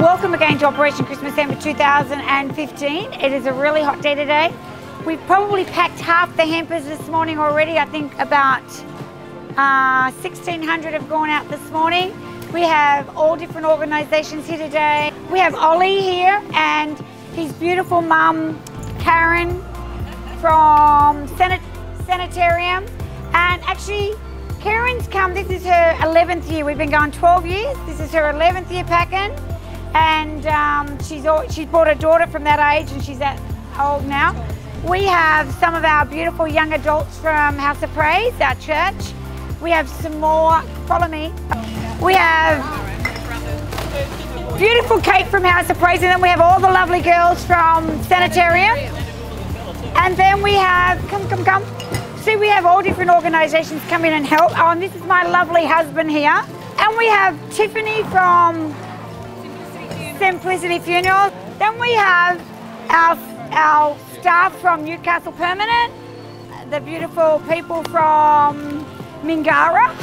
Welcome again to Operation Christmas Hamper 2015. It is a really hot day today. We've probably packed half the hampers this morning already. I think about uh, 1,600 have gone out this morning. We have all different organisations here today. We have Ollie here and his beautiful mum, Karen, from Sanit Sanitarium. And actually, Karen's come, this is her 11th year. We've been going 12 years. This is her 11th year packing. And um, she's, she's brought a daughter from that age and she's that old now. We have some of our beautiful young adults from House of Praise, our church. We have some more, follow me. We have beautiful Kate from House of Praise and then we have all the lovely girls from Sanitarium. And then we have, come, come, come. See, we have all different organisations come in and help. Oh, and this is my lovely husband here. And we have Tiffany from Simplicity Funeral. Then we have our, our staff from Newcastle Permanent, the beautiful people from Mingara.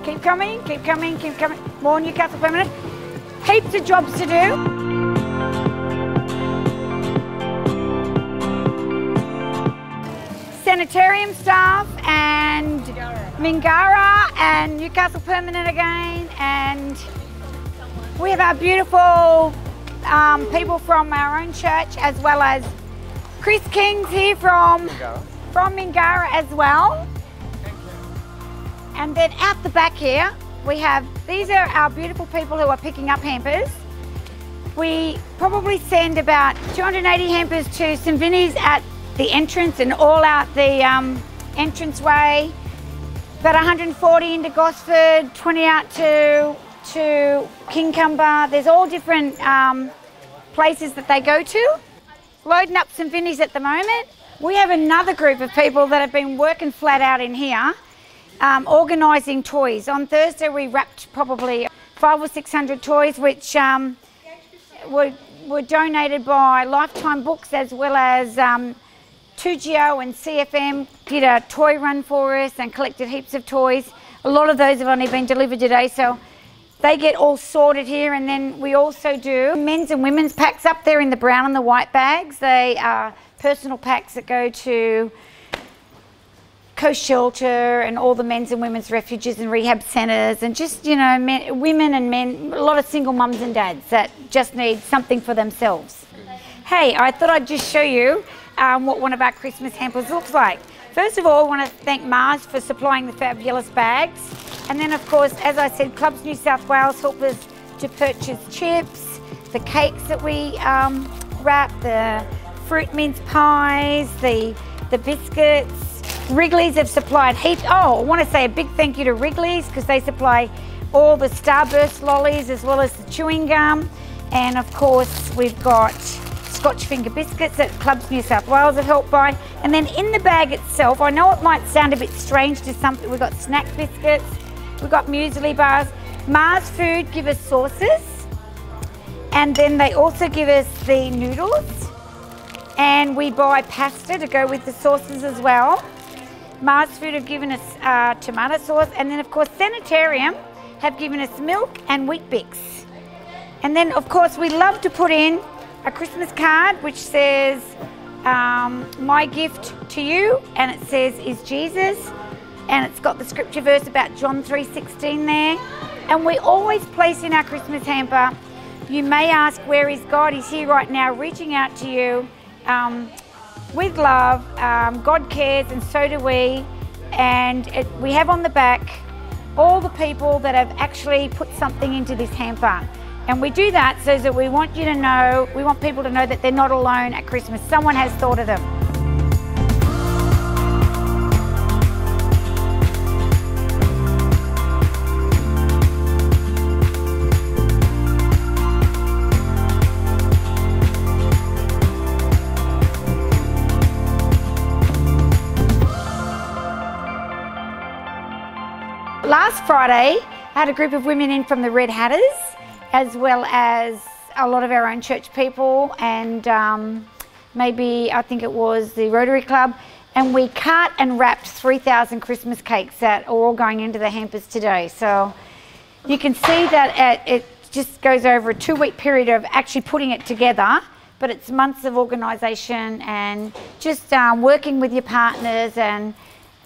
keep coming, keep coming, keep coming. More Newcastle Permanent. Heaps of jobs to do. Sanitarium staff and Mingara and Newcastle Permanent again we have our beautiful um, people from our own church as well as Chris King's here from Mingara. from Mingara as well. And then out the back here, we have, these are our beautiful people who are picking up hampers. We probably send about 280 hampers to St. Vinny's at the entrance and all out the um, entranceway. About 140 into Gosford, 20 out to, to Kincumber. There's all different um, places that they go to. Loading up some Vinny's at the moment. We have another group of people that have been working flat out in here, um, organising toys. On Thursday we wrapped probably five or 600 toys, which um, were, were donated by Lifetime Books as well as um, 2GO and Sea FM did a toy run for us and collected heaps of toys. A lot of those have only been delivered today, so they get all sorted here. And then we also do men's and women's packs up there in the brown and the white bags. They are personal packs that go to Coast Shelter and all the men's and women's refuges and rehab centres and just, you know, men, women and men, a lot of single mums and dads that just need something for themselves. Hey, I thought I'd just show you um, what one of our Christmas hampers looks like. First of all, I want to thank Mars for supplying the fabulous bags. And then, of course, as I said, Clubs New South Wales help us to purchase chips, the cakes that we um, wrap, the fruit mince pies, the, the biscuits. Wrigley's have supplied heaps. Oh, I want to say a big thank you to Wrigley's because they supply all the Starburst lollies as well as the chewing gum. And of course, we've got Scotch finger biscuits that Clubs New South Wales have helped buy. And then in the bag itself, I know it might sound a bit strange to some, we've got snack biscuits, we've got muesli bars. Mars Food give us sauces. And then they also give us the noodles. And we buy pasta to go with the sauces as well. Mars Food have given us uh, tomato sauce. And then of course Sanitarium have given us milk and Weet-Bix. And then of course we love to put in a Christmas card which says, um, My gift to you, and it says, Is Jesus. And it's got the scripture verse about John 3.16 there. And we always place in our Christmas hamper, you may ask, Where is God? He's here right now, reaching out to you um, with love. Um, God cares, and so do we. And it, we have on the back all the people that have actually put something into this hamper. And we do that so that we want you to know, we want people to know that they're not alone at Christmas. Someone has thought of them. Last Friday, I had a group of women in from the Red Hatters as well as a lot of our own church people and um, maybe I think it was the Rotary Club and we cut and wrapped 3,000 Christmas cakes that are all going into the hampers today. So you can see that it, just goes over a two week period of actually putting it together, but it's months of organisation and just um, working with your partners and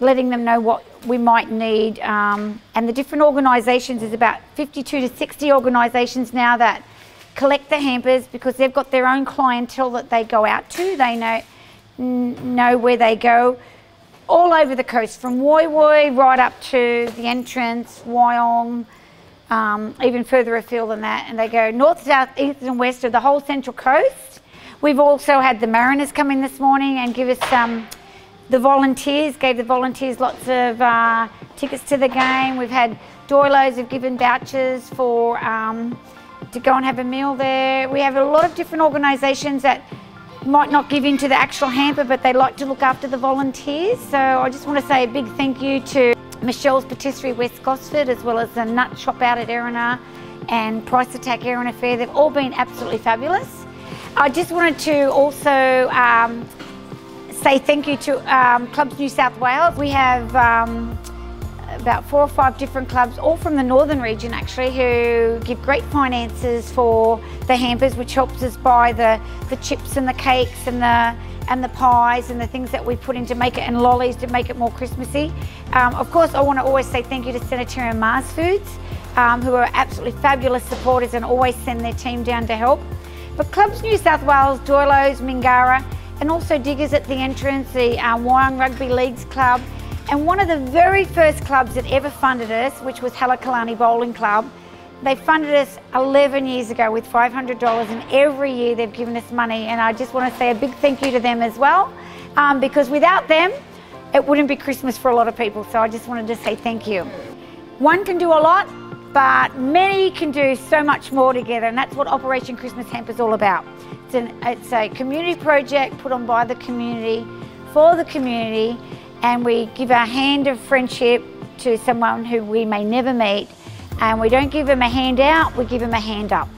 letting them know what we might need. Um, and the different organisations, is about 52 to 60 organisations now that collect the hampers because they've got their own clientele that they go out to. They know, know where they go all over the coast, from Woy Woy right up to the entrance, Wyong, um, even further afield than that. And they go north, south, east, and west of the whole central coast. We've also had the Mariners come in this morning and give us um, the volunteers, gave the volunteers lots of uh, tickets to the game. We've had Doylos have given vouchers for um, to go and have a meal there. We have a lot of different organisations that might not give in to the actual hamper, but they like to look after the volunteers. So I just want to say a big thank you to Michelle's Patisserie West Gosford, as well as the Nut Shop out at Erina and Price Attack Erina Fair. They've all been absolutely fabulous. I just wanted to also um, say thank you to um, Clubs New South Wales. We have um, about four or five different clubs, all from the northern region actually, who give great finances for the hampers, which helps us buy the, the chips and the cakes and the and the pies and the things that we put in to make it and lollies to make it more Christmassy. Um, of course, I want to always say thank you to Sanitarium Mars Foods, um, who are absolutely fabulous supporters and always send their team down to help. But Clubs New South Wales, Doylos, Mingara, and also Diggers at the entrance, the Wyong Rugby Leagues Club, and one of the very first clubs that ever funded us, which was Halekulani Bowling Club, they funded us 11 years ago with $500 and every year they've given us money and I just want to say a big thank you to them as well um, because without them it wouldn't be Christmas for a lot of people so I just wanted to say thank you. One can do a lot but many can do so much more together and that's what Operation Christmas Hamper is all about. It's, an, it's a community project put on by the community for the community and we give our hand of friendship to someone who we may never meet and we don't give them a hand out, we give them a hand up.